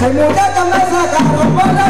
Se muchacha me sacaron por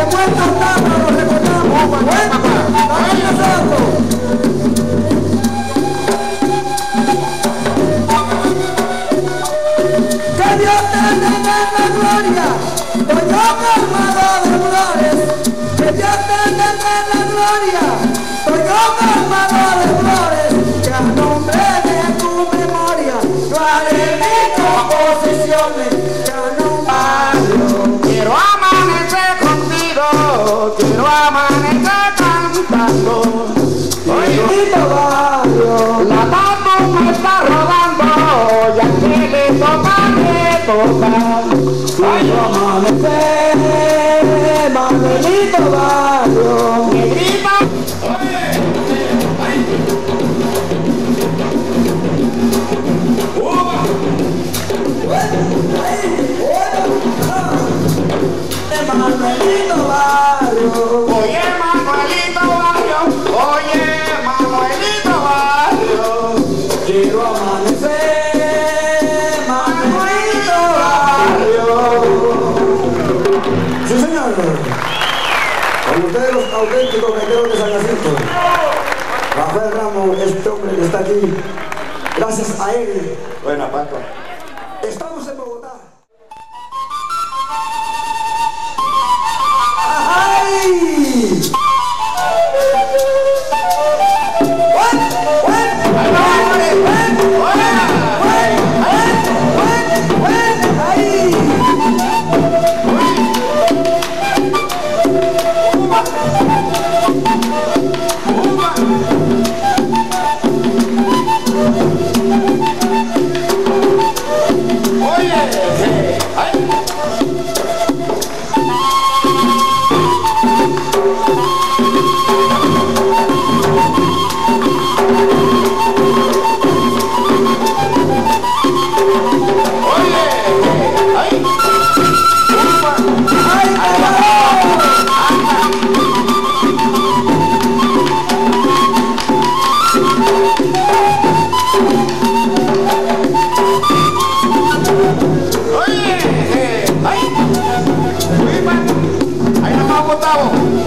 de muertos nos recordamos. Que Dios te la gloria, de Flores, que Dios te la gloria, de Flores, que a nombre de tu memoria, yo haré mis composiciones, que a nombre de tu quiero amanecer cantando. Hoy grito barrio, la bamba me está robando, ya que le toca, le toca. Amanecer, Manuelito barrio. Estamos en Bogotá. votamos.